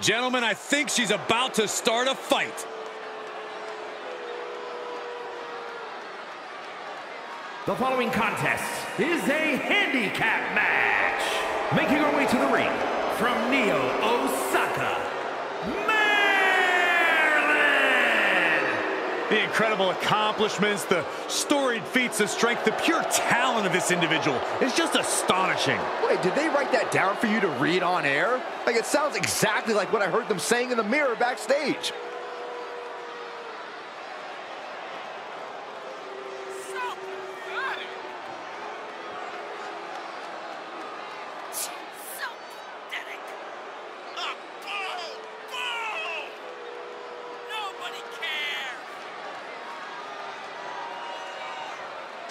Gentlemen, I think she's about to start a fight. The following contest is a handicap match. Making our way to the ring from Neo, Osaka, The incredible accomplishments, the storied feats of strength, the pure talent of this individual is just astonishing. Wait, did they write that down for you to read on air? Like, it sounds exactly like what I heard them saying in the mirror backstage.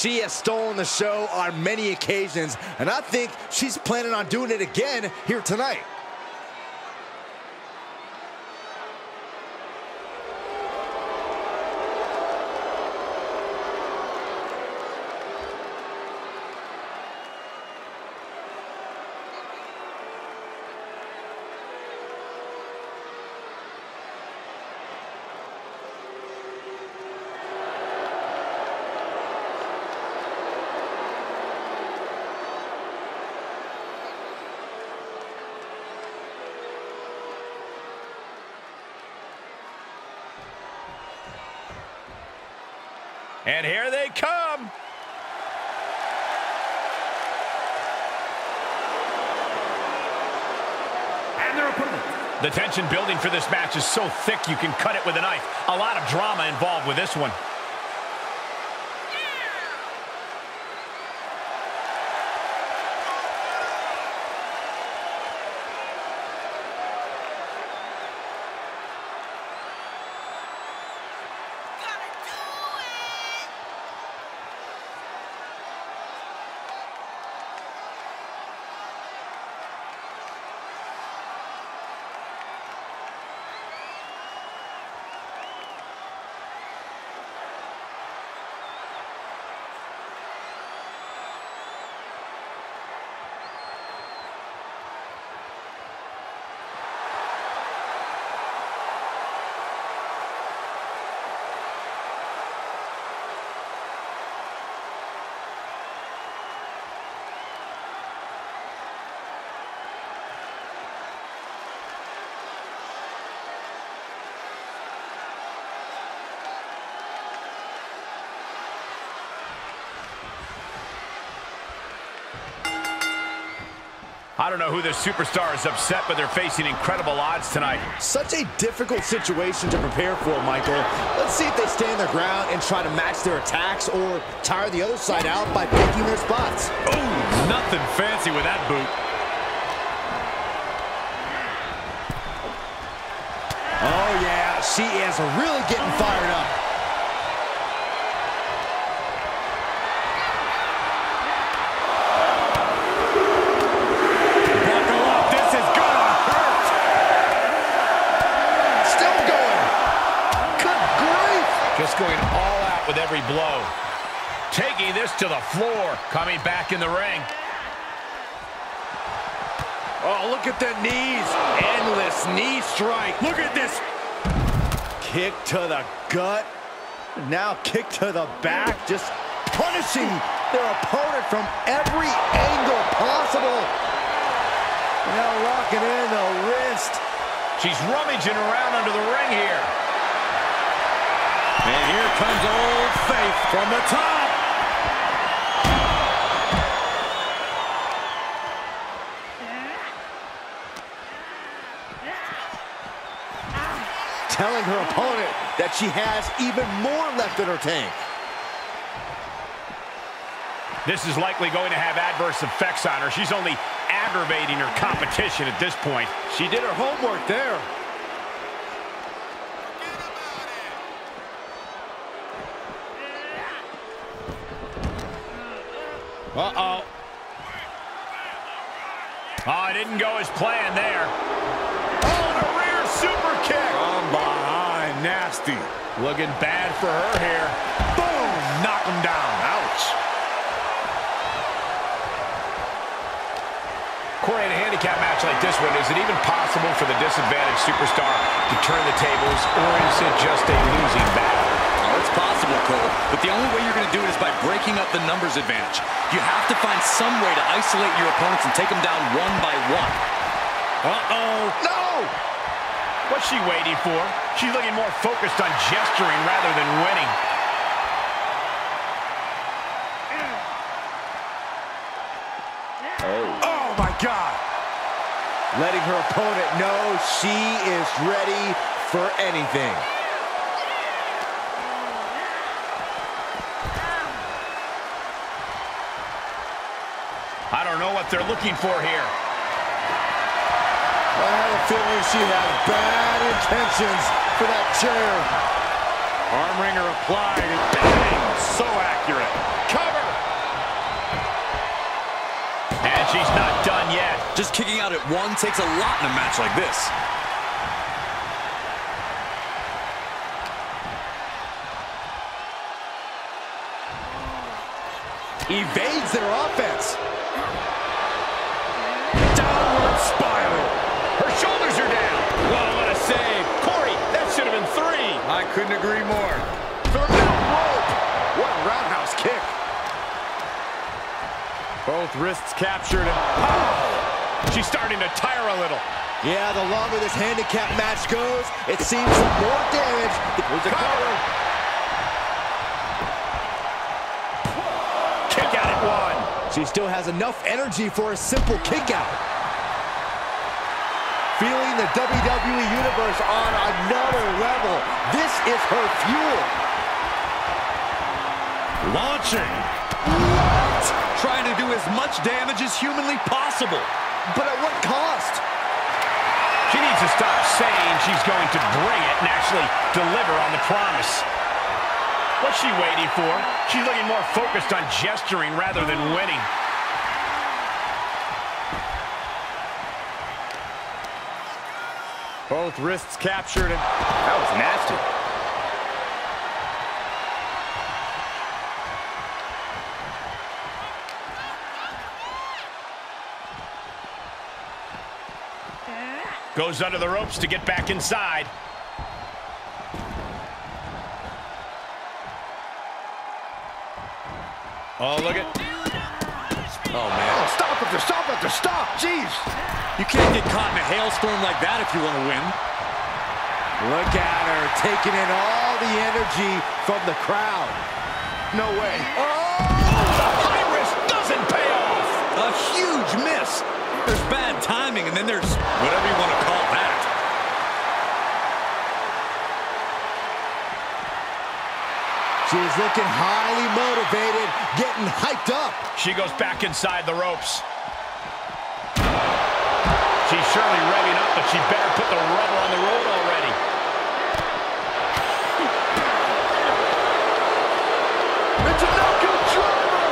She has stolen the show on many occasions, and I think she's planning on doing it again here tonight. And here they come. And their opponent. The tension building for this match is so thick you can cut it with a knife. A lot of drama involved with this one. I don't know who this superstar is upset, but they're facing incredible odds tonight. Such a difficult situation to prepare for, Michael. Let's see if they stand their ground and try to match their attacks or tire the other side out by picking their spots. Oh, nothing fancy with that boot. Oh, yeah, she is really getting fired up. Just going all out with every blow. Taking this to the floor. Coming back in the ring. Oh, look at the knees. Endless knee strike. Look at this. Kick to the gut. Now kick to the back. Just punishing their opponent from every angle possible. Now locking in the wrist. She's rummaging around under the ring here. And here comes Old Faith from the top. Telling her opponent that she has even more left in her tank. This is likely going to have adverse effects on her. She's only aggravating her competition at this point. She did her homework there. Uh-oh. Oh, it didn't go as planned there. Oh, a rear super kick. From behind, nasty. Looking bad for her here. Boom, knock him down. Ouch. Corey, in a handicap match like this one, is it even possible for the disadvantaged superstar to turn the tables, or is it just a losing battle? Oh, possible, Cole, but the only way you're going to do it is by breaking up the numbers advantage. You have to find some way to isolate your opponents and take them down one by one. Uh-oh. No! What's she waiting for? She's looking more focused on gesturing rather than winning. Oh, oh my God. Letting her opponent know she is ready for anything. I don't know what they're looking for here. I have a feeling she has bad intentions for that chair. Arm wringer applied. and Bang! So accurate. Cover! And she's not done yet. Just kicking out at one takes a lot in a match like this. Evades their offense. Shoulders are down. Whoa, what a save. Corey, that should have been three. I couldn't agree more. From the rope. What a roundhouse kick. Both wrists captured and! She's starting to tire a little. Yeah, the longer this handicap match goes, it seems the more damage. Here's a cover. Kick out at one. She still has enough energy for a simple kick out. Feeling the WWE Universe on another level. This is her fuel. Launching. Trying to do as much damage as humanly possible. But at what cost? She needs to stop saying she's going to bring it and actually deliver on the promise. What's she waiting for? She's looking more focused on gesturing rather than winning. Both wrists captured and that was nasty. Goes under the ropes to get back inside. Oh, look at... Oh, man. Oh, stop after stop after stop. Jeez. You can't get caught in a hailstorm like that if you want to win. Look at her taking in all the energy from the crowd. No way. Oh! the High risk doesn't pay off. A huge miss. There's bad timing, and then there's whatever you want to call that. She's looking highly motivated, getting hyped up. She goes back inside the ropes. She's surely revving up, but she better put the rubber on the road already. It's a knockout driver.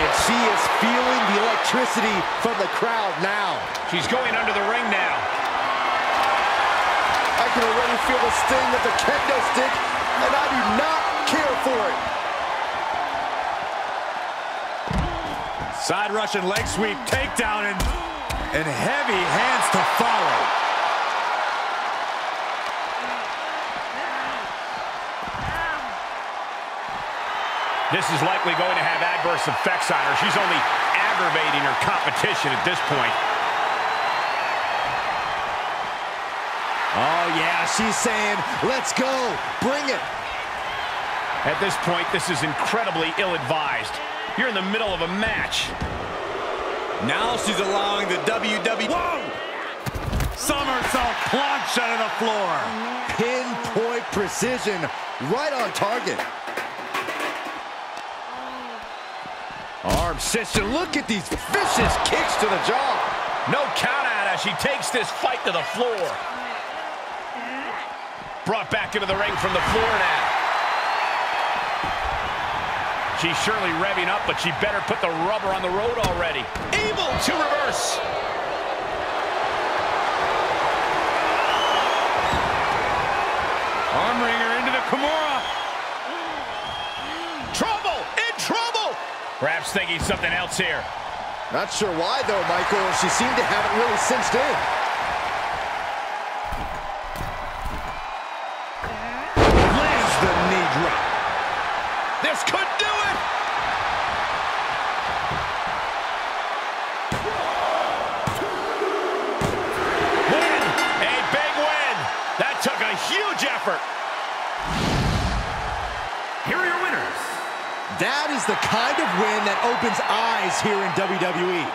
And she is feeling the electricity from the crowd now. She's going under the ring now. I can already feel the sting of the kendo stick, and I do not care for it. Side Russian leg sweep, takedown, and, and heavy hands to follow. This is likely going to have adverse effects on her. She's only aggravating her competition at this point. Oh, yeah, she's saying, let's go, bring it. At this point, this is incredibly ill-advised. You're in the middle of a match. Now she's allowing the WWE... Whoa! Somersault plunge out of the floor. Pinpoint precision, right on target. Arm system, look at these vicious kicks to the jaw. No count out as she takes this fight to the floor. Brought back into the ring from the floor now. She's surely revving up, but she better put the rubber on the road already. Able to reverse. Armringer into the Kimura. Trouble! In trouble! Perhaps thinking something else here. Not sure why, though, Michael. She seemed to have it really cinched in. That is the kind of win that opens eyes here in WWE.